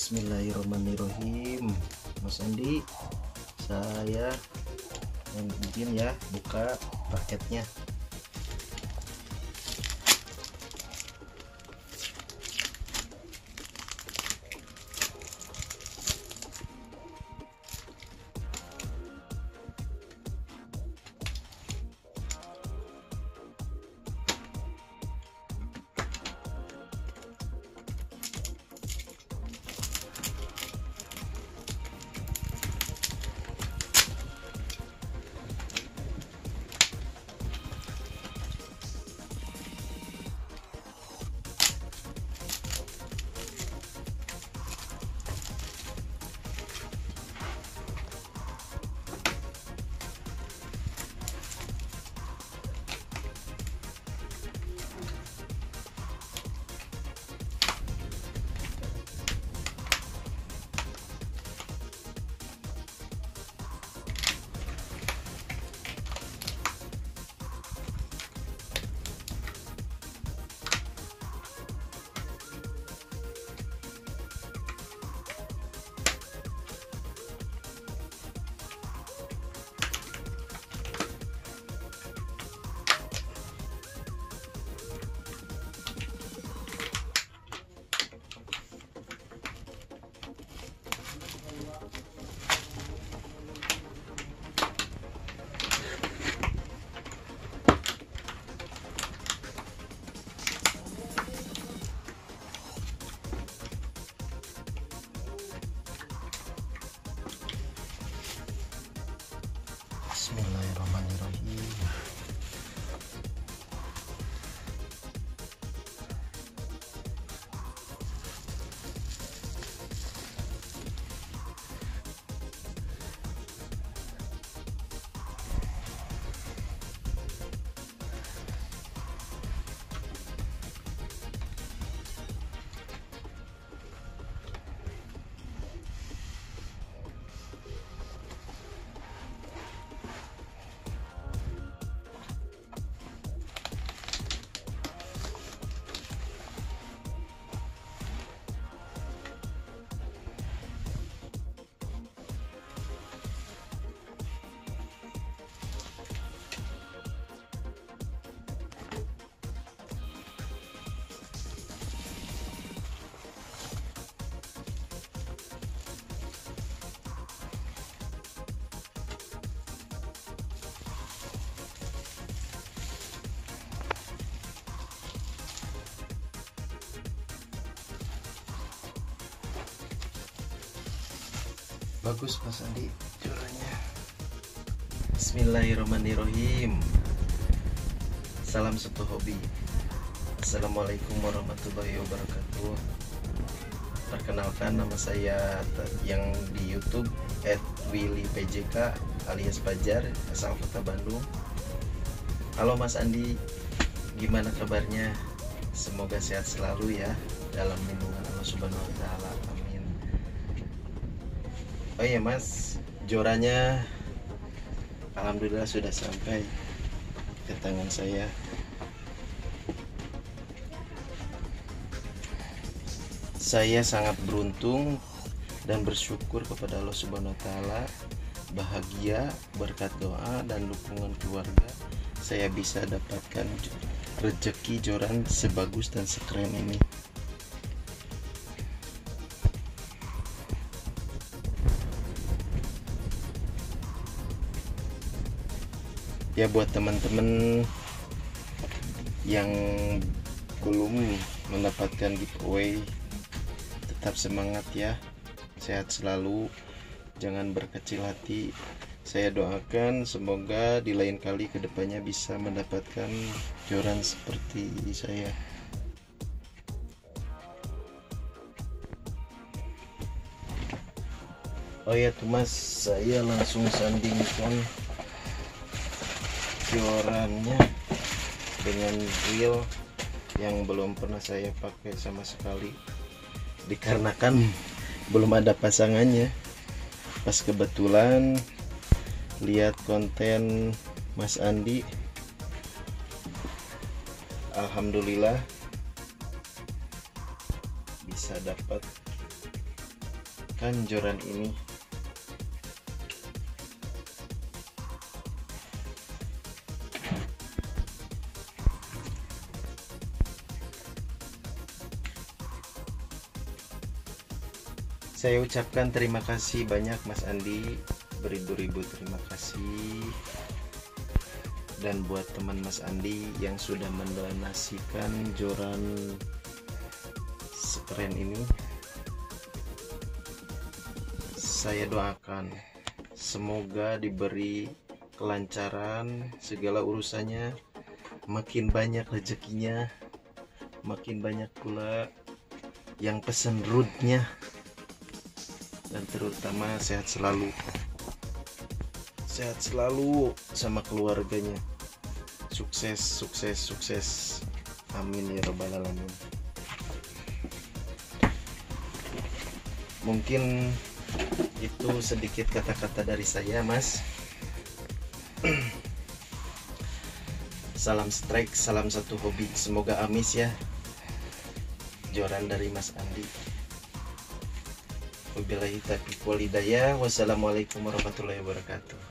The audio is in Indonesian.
Bismillahirrahmanirrahim. Mas Andi saya yang izin ya buka paketnya Bagus Mas Andi juaranya. Bismillahirrahmanirrahim. Salam satu hobi. Assalamualaikum warahmatullahi wabarakatuh. Perkenalkan nama saya yang di Youtube At Willy PJK alias Pajar asal kota Bandung. Halo Mas Andi. Gimana kabarnya? Semoga sehat selalu ya Dalam lindungan Allah Subhanahu wa Ta'ala Oh iya Mas. Joranya Alhamdulillah sudah sampai Ke tangan saya. Saya sangat beruntung dan bersyukur kepada Allah Subhanahu wa taala. Bahagia berkat doa dan dukungan keluarga saya bisa dapatkan rezeki joran sebagus dan sekeren ini. Ya buat teman-teman yang belum mendapatkan giveaway tetap semangat ya. Sehat selalu. Jangan berkecil hati. Saya doakan semoga di lain kali ke depannya bisa mendapatkan joran seperti saya. Oh ya Thomas saya langsung sandingkan jorannya dengan reel yang belum pernah saya pakai sama sekali. Dikarenakan belum ada pasangannya. Pas kebetulan lihat konten Mas Andi. Alhamdulillah bisa dapat menyaksikan joran ini saya ucapkan terima kasih banyak Mas Andi. Beribu-ribu terima kasih. Dan buat teman Mas Andi yang sudah mendonasikan joran sekeren ini saya doakan semoga diberi kelancaran segala urusannya makin banyak rezekinya makin banyak pula yang pesen rootnya dan terutama sehat selalu. Sehat selalu sama keluarganya. Sukses sukses sukses. Amin ya robbal alamin. Mungkin itu sedikit kata-kata dari saya mas. Salam strike salam satu hobi. Semoga amis ya. Joran dari mas Andi Wabillahi taufiq walhidayah. Wassalamualaikum warahmatullahi wabarakatuh.